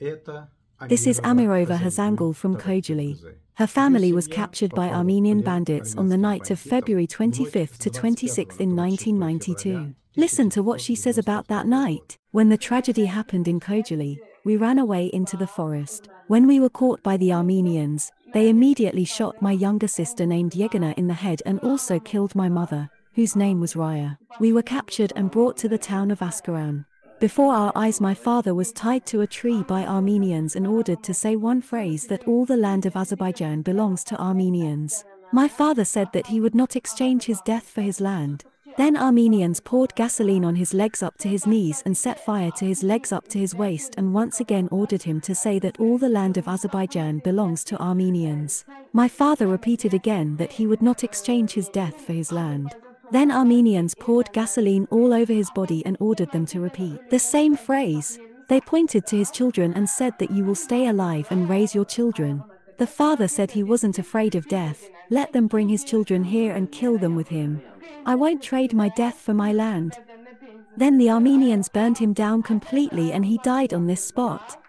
This is Amirova Hazangul from Khojaly. Her family was captured by Armenian bandits on the night of February 25 to 26 in 1992. Listen to what she says about that night. When the tragedy happened in Khojaly, we ran away into the forest. When we were caught by the Armenians, they immediately shot my younger sister named Yegana in the head and also killed my mother, whose name was Raya. We were captured and brought to the town of Askaran. Before our eyes, my father was tied to a tree by Armenians and ordered to say one phrase that all the land of Azerbaijan belongs to Armenians. My father said that he would not exchange his death for his land. Then Armenians poured gasoline on his legs up to his knees and set fire to his legs up to his waist and once again ordered him to say that all the land of Azerbaijan belongs to Armenians. My father repeated again that he would not exchange his death for his land. Then Armenians poured gasoline all over his body and ordered them to repeat the same phrase. They pointed to his children and said that you will stay alive and raise your children. The father said he wasn't afraid of death, let them bring his children here and kill them with him. I won't trade my death for my land. Then the Armenians burned him down completely and he died on this spot.